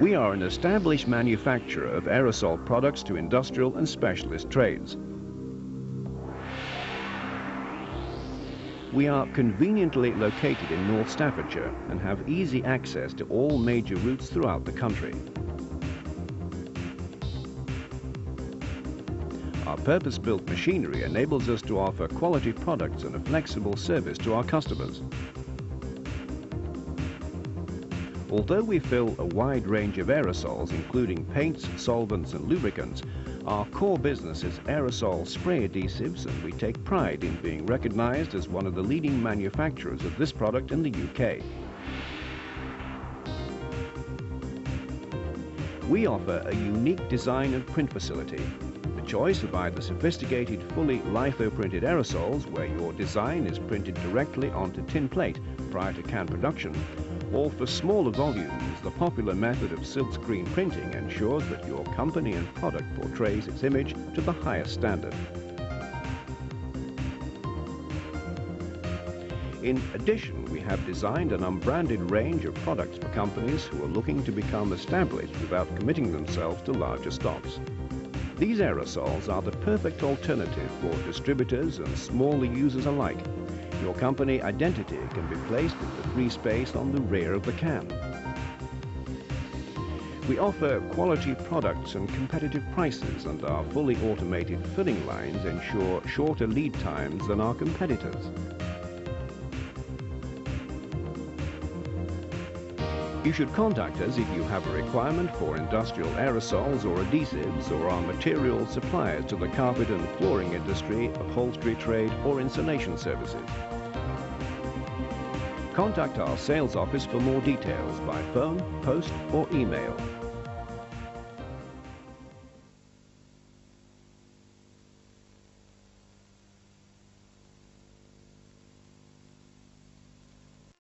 We are an established manufacturer of aerosol products to industrial and specialist trades. We are conveniently located in North Staffordshire and have easy access to all major routes throughout the country. Our purpose-built machinery enables us to offer quality products and a flexible service to our customers. Although we fill a wide range of aerosols, including paints, solvents and lubricants, our core business is aerosol spray adhesives and we take pride in being recognized as one of the leading manufacturers of this product in the UK. We offer a unique design and print facility. The choice of either sophisticated fully litho-printed aerosols where your design is printed directly onto tin plate prior to can production or for smaller volumes, the popular method of silkscreen printing ensures that your company and product portrays its image to the highest standard. In addition, we have designed an unbranded range of products for companies who are looking to become established without committing themselves to larger stocks. These aerosols are the perfect alternative for distributors and smaller users alike your company identity can be placed in the free space on the rear of the can. We offer quality products and competitive prices and our fully automated filling lines ensure shorter lead times than our competitors. You should contact us if you have a requirement for industrial aerosols or adhesives or are material suppliers to the carpet and flooring industry, upholstery trade or insulation services. Contact our sales office for more details by phone, post or email